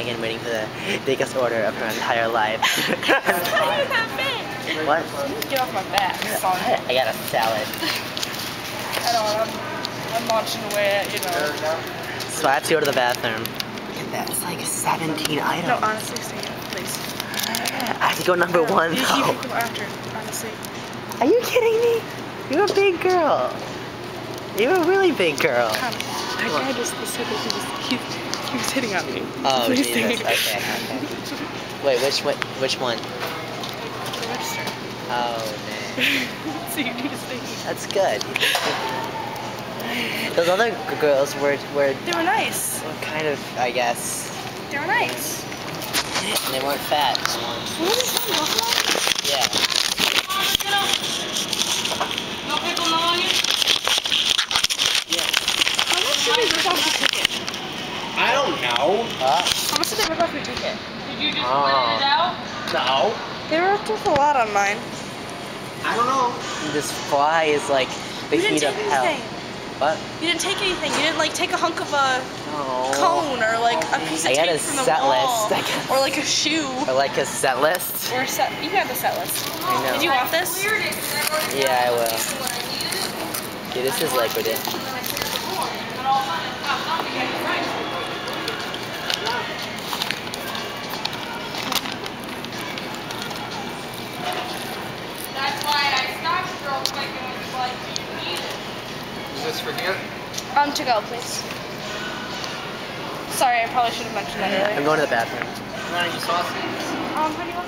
Megan waiting for the biggest order of her entire life. Not even that big. what? Get off my back, son. I got a salad. I know, I'm, I'm launching away at, you know. So I have to go to the bathroom. Look at that, it's like 17 items. No, honestly, stay here, please. I have to go number one You, you though. can go after, honestly. Are you kidding me? You're a big girl. You're a really big girl. Come. That guy just said that he was, he, he was hitting on me. Oh, Jesus. Okay, okay. Wait, which one? Which one? The register. Oh, man. so you need to stay. That's good. Those other girls were, were They were nice. kind of, I guess, They were nice. and they weren't fat. What is that, Buffalo? Yeah. No pickle, no onion? How much did they rip off the ticket? I. Huh? How much did they rip off your ticket? Did you just ah. Oh. print it out? No. They ripped off a lot on mine. I don't know. This fly is like the you heat take of hell. anything. What? You didn't take anything. You didn't like take a hunk of a No. cone or like a piece of I tape from the set wall, list, I guess. or like a shoe, Or like a set list. or a set. You got the set list. I know. Did you want this? Cleared it, 'cause I've already Yeah, I got will. what I needed. Okay, this is liquid. And then I cleared the floor. But all of a sudden, it stopped something and it's right. That's why I stopped real quick and was like, do you need it? Is this for here? Um, to go, please. Sorry, I probably should have mentioned that I'm going to the bathroom. Running sausage. Um, how do you want